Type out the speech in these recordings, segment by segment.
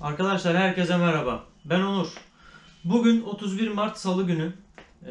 Arkadaşlar herkese merhaba. Ben Onur. Bugün 31 Mart Salı günü. Ee,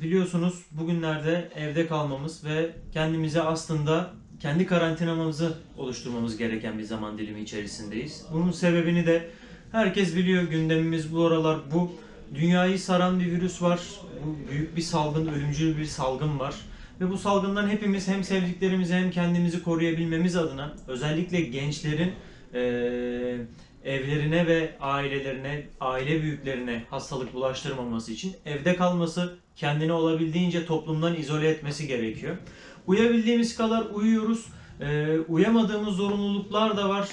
biliyorsunuz bugünlerde evde kalmamız ve kendimize aslında kendi karantinamızı oluşturmamız gereken bir zaman dilimi içerisindeyiz. Bunun sebebini de herkes biliyor. Gündemimiz bu aralar bu. Dünyayı saran bir virüs var. Bu büyük bir salgın, ölümcül bir salgın var. Ve bu salgından hepimiz hem sevdiklerimizi hem kendimizi koruyabilmemiz adına özellikle gençlerin eee, evlerine ve ailelerine, aile büyüklerine hastalık bulaştırmaması için evde kalması, kendini olabildiğince toplumdan izole etmesi gerekiyor. Uyabildiğimiz kadar uyuyoruz. Eee, uyamadığımız zorunluluklar da var.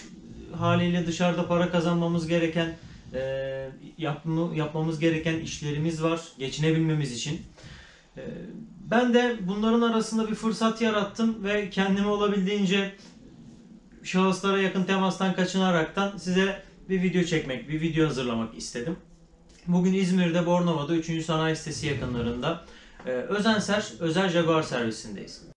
Haliyle dışarıda para kazanmamız gereken, eee, yapma- yapmamız gereken işlerimiz var geçinebilmemiz için. Ee, Ben de bunların arasında bir fırsat yarattım ve kendimi olabildiğince şahıslara yakın temastan kaçınaraktan size bir video çekmek, bir video hazırlamak istedim. Bugün İzmir'de Bornova'da 3. Sanayi Sitesi yakınlarında e, Özenser Özel Jaguar servisindeyiz.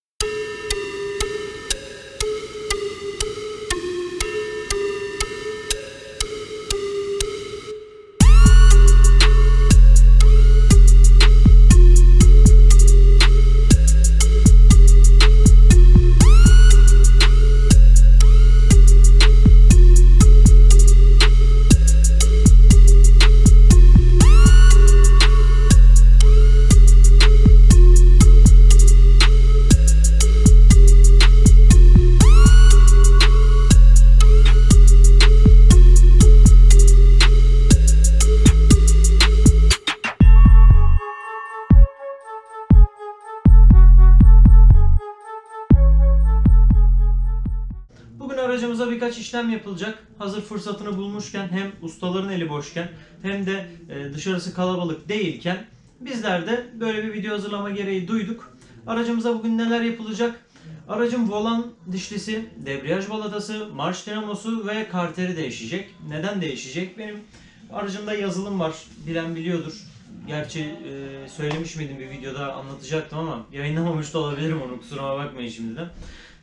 Aracımıza birkaç işlem yapılacak. Hazır fırsatını bulmuşken hem ustaların eli boşken hem de e, dışarısı kalabalık değilken bizler de böyle bir video hazırlama gereği duyduk. Aracımıza bugün neler yapılacak? Aracın volan dişlisi, debriyaj balatası, marş dinamosu ve karteri değişecek. Neden değişecek? Benim aracımda yazılım var. Bilen biliyordur. Gerçi e, söylemiş miydim bir videoda anlatacaktım ama yayınlamamış da olabilirim onu kusuruma bakmayın şimdiden.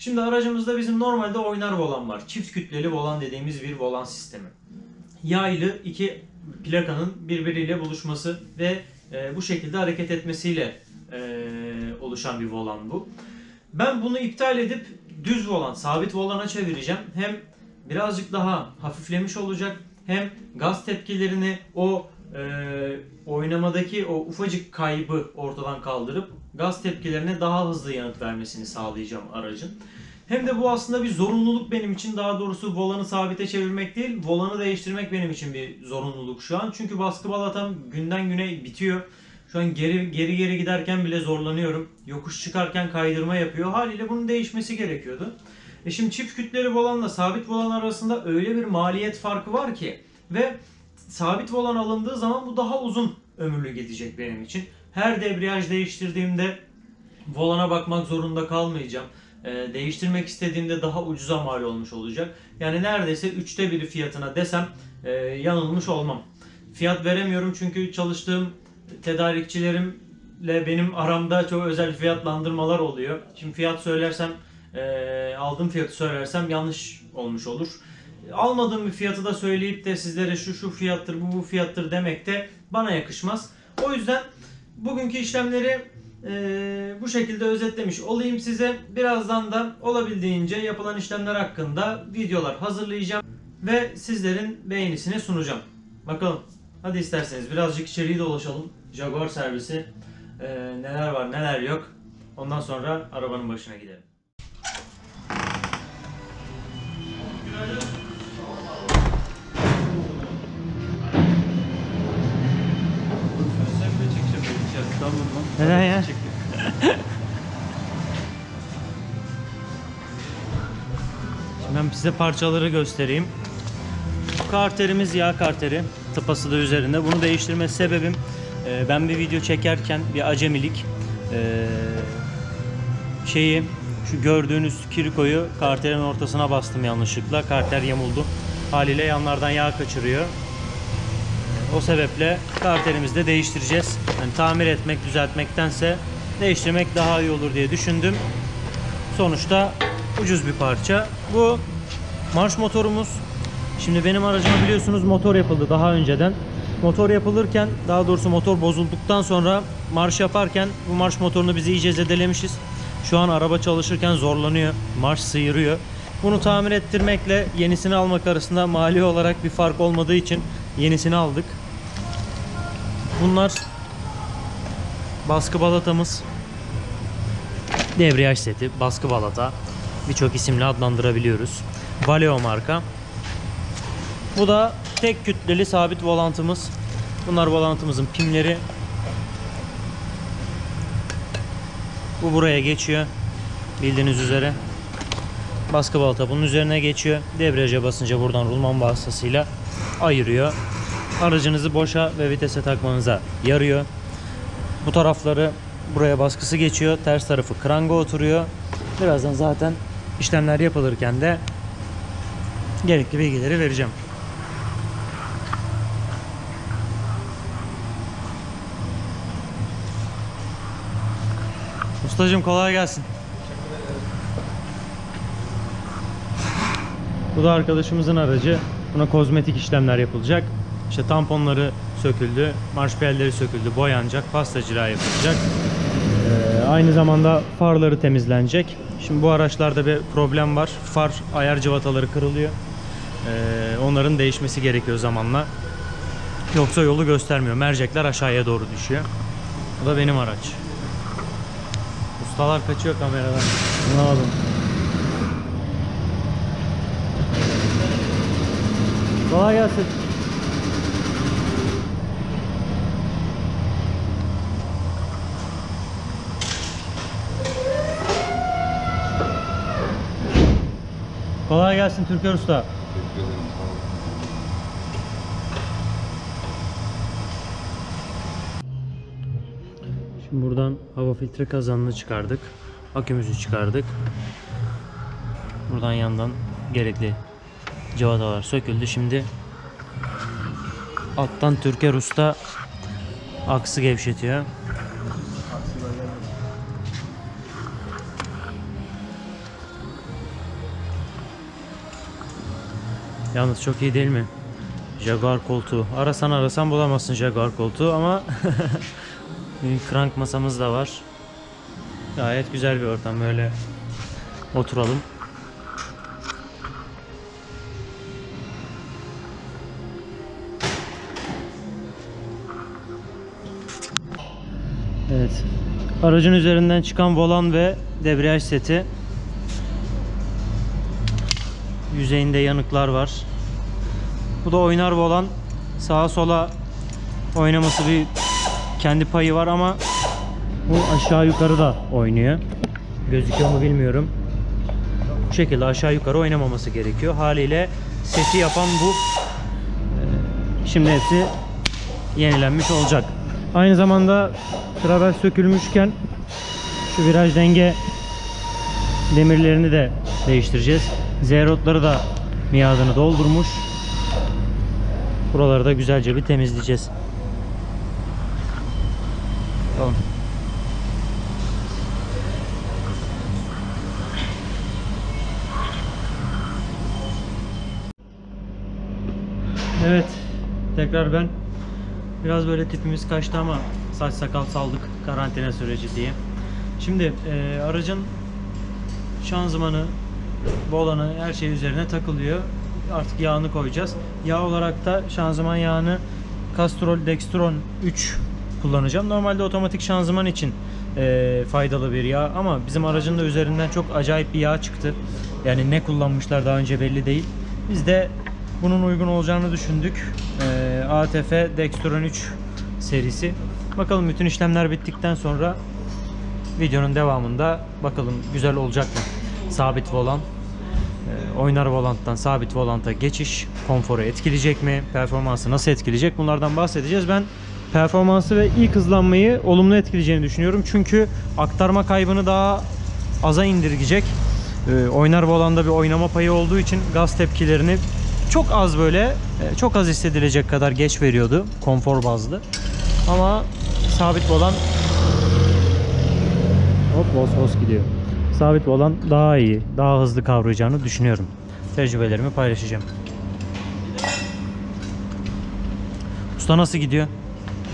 Şimdi aracımızda bizim normalde oynar volan var. Çift kütleli volan dediğimiz bir volan sistemi. Yaylı iki plakanın birbiriyle buluşması ve e, bu şekilde hareket etmesiyle e, oluşan bir volan bu. Ben bunu iptal edip düz volan, sabit volana çevireceğim. Hem birazcık daha hafiflemiş olacak hem gaz tepkilerini o e, oynamadaki o ufacık kaybı ortadan kaldırıp gaz tepkilerine daha hızlı yanıt vermesini sağlayacağım aracın. Hem de bu aslında bir zorunluluk benim için. Daha doğrusu volanı sabite çevirmek değil, volanı değiştirmek benim için bir zorunluluk şu an. Çünkü baskı balatam günden güne bitiyor. Şu an geri geri geri giderken bile zorlanıyorum. Yokuş çıkarken kaydırma yapıyor. Haliyle bunun değişmesi gerekiyordu. E şimdi çift kütleli volanla sabit volan arasında öyle bir maliyet farkı var ki ve sabit volan alındığı zaman bu daha uzun ömürlü gidecek benim için. Her debriyaj değiştirdiğimde volana bakmak zorunda kalmayacağım. Ee, değiştirmek istediğimde daha ucuza mal olmuş olacak. Yani neredeyse üçte biri fiyatına desem e, yanılmış olmam. Fiyat veremiyorum çünkü çalıştığım tedarikçilerimle benim aramda çok özel fiyatlandırmalar oluyor. Şimdi fiyat söylersem, e, aldığım fiyatı söylersem yanlış olmuş olur. Almadığım bir fiyatı da söyleyip de sizlere şu şu fiyattır, bu bu fiyattır demek de bana yakışmaz. O yüzden bugünkü işlemleri e, bu şekilde özetlemiş olayım size. Birazdan da olabildiğince yapılan işlemler hakkında videolar hazırlayacağım ve sizlerin beğenisine sunacağım. Bakalım. Hadi isterseniz birazcık içeriği dolaşalım. Jaguar servisi e, neler var neler yok. Ondan sonra arabanın başına gidelim. Neden ya? Şimdi ben size parçaları göstereyim. Bu karterimiz yağ karteri. Tıpası da üzerinde. Bunu değiştirme sebebim e, ben bir video çekerken bir acemilik e, şeyi şu gördüğünüz kirikoyu karterin ortasına bastım yanlışlıkla. Karter yamuldu. Haliyle yanlardan yağ kaçırıyor. O sebeple karterimizi de değiştireceğiz. Yani tamir etmek, düzeltmektense değiştirmek daha iyi olur diye düşündüm. Sonuçta ucuz bir parça. Bu marş motorumuz. Şimdi benim aracıma biliyorsunuz motor yapıldı daha önceden. Motor yapılırken daha doğrusu motor bozulduktan sonra marş yaparken bu marş motorunu biz iyice zedelemişiz. Şu an araba çalışırken zorlanıyor. Marş sıyırıyor. Bunu tamir ettirmekle yenisini almak arasında mali olarak bir fark olmadığı için yenisini aldık. Bunlar baskı balatamız. Debriyaj seti, baskı balata. Birçok isimle adlandırabiliyoruz. Valeo marka. Bu da tek kütleli sabit volantımız. Bunlar volantımızın pimleri. Bu buraya geçiyor. Bildiğiniz üzere. Baskı balata bunun üzerine geçiyor. Debriyaja basınca buradan rulman vasıtasıyla ayırıyor. Aracınızı boşa ve vitese takmanıza yarıyor. Bu tarafları buraya baskısı geçiyor. Ters tarafı kranga oturuyor. Birazdan zaten işlemler yapılırken de gerekli bilgileri vereceğim. Ustacığım kolay gelsin. Bu da arkadaşımızın aracı. Buna kozmetik işlemler yapılacak. İşte tamponları söküldü, marş belleri söküldü, boyanacak, pastacılığa yapılacak. Ee, aynı zamanda farları temizlenecek. Şimdi bu araçlarda bir problem var. Far ayar cıvataları kırılıyor. Ee, onların değişmesi gerekiyor zamanla. Yoksa yolu göstermiyor. Mercekler aşağıya doğru düşüyor. Bu da benim araç. Ustalar kaçıyor kameradan. Anlamadım. Kolay gelsin. Kolay gelsin Türker Usta. Şimdi buradan hava filtre kazanını çıkardık. Akümüzü çıkardık. Buradan yandan gerekli cıvatalar söküldü. Şimdi alttan Türker Usta aksı gevşetiyor. Yalnız çok iyi değil mi? Jaguar koltuğu. Arasan arasan bulamazsın Jaguar koltuğu ama bir crank masamız da var. Gayet güzel bir ortam böyle oturalım. Evet. Aracın üzerinden çıkan volan ve debriyaj seti. Yüzeyinde yanıklar var. Bu da oynar volan. Sağa sola oynaması bir kendi payı var ama bu aşağı yukarı da oynuyor. Gözüküyor mu bilmiyorum. Bu şekilde aşağı yukarı oynamaması gerekiyor. Haliyle sesi yapan bu. Ee, Şimdi hepsi yenilenmiş olacak. Aynı zamanda traver sökülmüşken şu viraj denge demirlerini de değiştireceğiz. Zerotları da miadını doldurmuş. Buraları da güzelce bir temizleyeceğiz. Tamam. Evet. Tekrar ben biraz böyle tipimiz kaçtı ama saç sakal saldık karantina süreci diye. Şimdi e, aracın şanzımanı, volanı her şey üzerine takılıyor. Artık yağını koyacağız. Yağ olarak da şanzıman yağını Castrol Dextron 3 kullanacağım. Normalde otomatik şanzıman için e, faydalı bir yağ ama bizim aracın da üzerinden çok acayip bir yağ çıktı. Yani ne kullanmışlar daha önce belli değil. Biz de bunun uygun olacağını düşündük. E, ATF Dextron 3 serisi. Bakalım bütün işlemler bittikten sonra videonun devamında bakalım güzel olacak mı? Sabit volan, e, oynar volanttan sabit volanta geçiş konforu etkileyecek mi? Performansı nasıl etkileyecek? Bunlardan bahsedeceğiz. Ben performansı ve ilk hızlanmayı olumlu etkileyeceğini düşünüyorum. Çünkü aktarma kaybını daha aza indirgeyecek. E, oynar volanda bir oynama payı olduğu için gaz tepkilerini çok az böyle e, çok az hissedilecek kadar geç veriyordu konfor bazlı. Ama sabit volan Hop vos vos gidiyor. Sabit olan daha iyi, daha hızlı kavrayacağını düşünüyorum. Tecrübelerimi paylaşacağım. Usta nasıl gidiyor?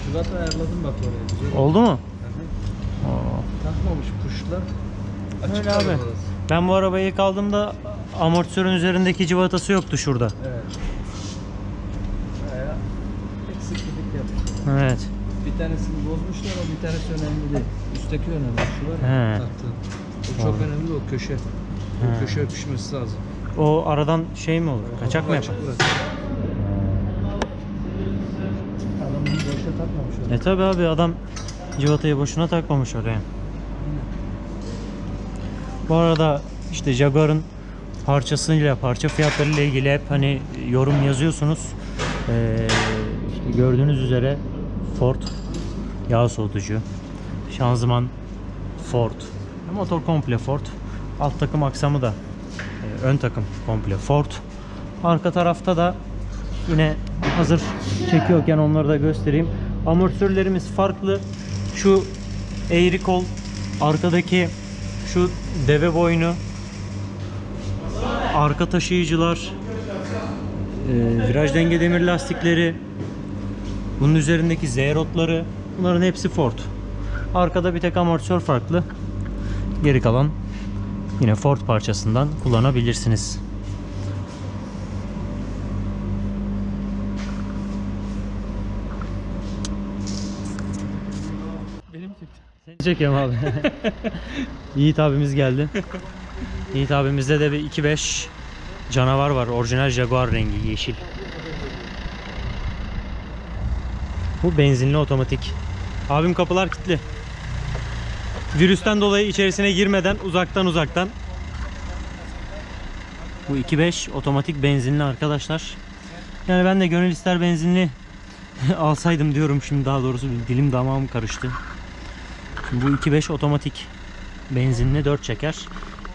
Şubat'ta ayarladım bak oraya. Güzel. Oldu mu? Hı. Takmamış puşlar. Açık Öyle abi. orası. Ben bu arabayı ilk aldığımda amortisörün üzerindeki civatası yoktu şurada. Evet. Bayağı eksiklik yapmışlar. Evet. Bir tanesini bozmuşlar ama bir tanesi önemli değil. Üstteki önemli. Şu var He. ya taktığın. Çok önemli o köşe. O köşe öpüşmesi lazım. O aradan şey mi olur? Kaçak mı Açık yapar? burası. Adam bunu boşa takmamış oraya. E tabi abi adam civatayı boşuna takmamış oraya. Bu arada işte Jaguar'ın parçasıyla, parça fiyatlarıyla ilgili hep hani yorum yazıyorsunuz. Ee, işte gördüğünüz üzere Ford yağ soğutucu, şanzıman Ford, motor komple Ford, alt takım aksamı da e, ön takım komple Ford. Arka tarafta da yine hazır çekiyorken onları da göstereyim. Amortisörlerimiz farklı. Şu eğri kol, arkadaki şu deve boynu, arka taşıyıcılar, e, viraj denge demir lastikleri, bunun üzerindeki Z-rotları, bunların hepsi Ford. Arkada bir tek amortisör farklı. Geri kalan yine Ford parçasından kullanabilirsiniz. Benim çıktı. Seni çekiyorum abi. Yiğit abimiz geldi. Yiğit abimizde de bir 2.5 canavar var. Orijinal Jaguar rengi yeşil. Bu benzinli otomatik. Abim kapılar kilitli. Virüsten dolayı içerisine girmeden uzaktan uzaktan. Bu 2.5 otomatik benzinli arkadaşlar. Yani ben de gönül ister benzinli alsaydım diyorum şimdi daha doğrusu dilim damağım karıştı. Şimdi bu 2.5 otomatik benzinli 4 çeker.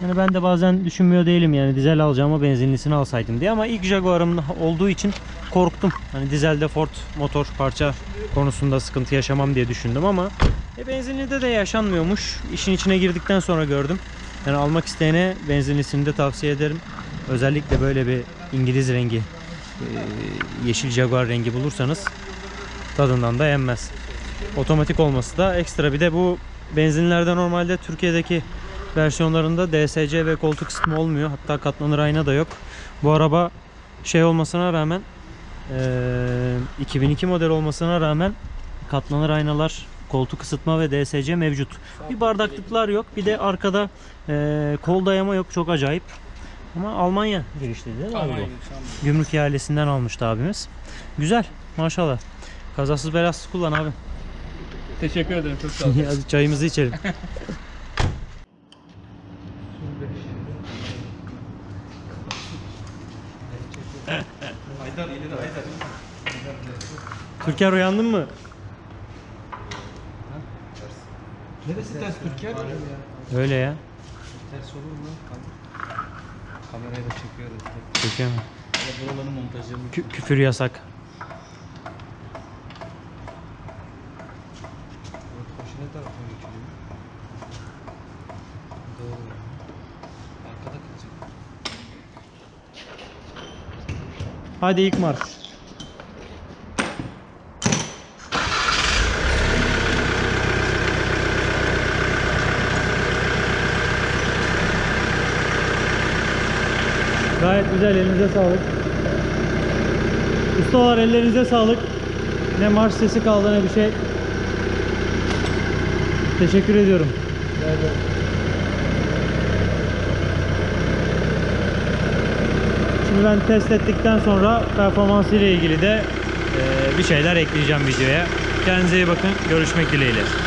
Yani ben de bazen düşünmüyor değilim yani dizel alacağıma benzinlisini alsaydım diye ama ilk Jaguar'ım olduğu için korktum. Hani dizelde Ford motor parça konusunda sıkıntı yaşamam diye düşündüm ama e, benzinlide de yaşanmıyormuş. İşin içine girdikten sonra gördüm. Yani almak isteyene benzinlisini de tavsiye ederim. Özellikle böyle bir İngiliz rengi e, yeşil Jaguar rengi bulursanız tadından da yenmez. Otomatik olması da ekstra. Bir de bu benzinlerde normalde Türkiye'deki versiyonlarında DSC ve koltuk ısıtma olmuyor. Hatta katlanır ayna da yok. Bu araba şey olmasına rağmen eee, 2002 model olmasına rağmen katlanır aynalar, koltuk ısıtma ve DSC mevcut. Bir bardaklıklar yok. Bir de arkada eee, kol dayama yok. Çok acayip. Ama Almanya girişli değil mi abi bu? Gümrük ihalesinden almıştı abimiz. Güzel. Maşallah. Kazasız belasız kullan abi. Teşekkür ederim çok sağ ol. Hadi çayımızı içelim. Türker uyandın mı? Neresi ters Türkiye? Öyle ya. Ters olur mu? Kamerayla çekiyoruz. Çekiyor mu? Buraların montajını. Kü- küfür yasak. Koşu ne tarafa geçiyor? Doğru. Arkada kalacak. Hadi ilk marş. Gayet güzel elinize sağlık. Ustalar ellerinize sağlık. Ne marş sesi kaldı ne bir şey. Teşekkür ediyorum. Şimdi ben test ettikten sonra performansı ile ilgili de bir şeyler ekleyeceğim videoya. Kendinize iyi bakın. Görüşmek dileğiyle.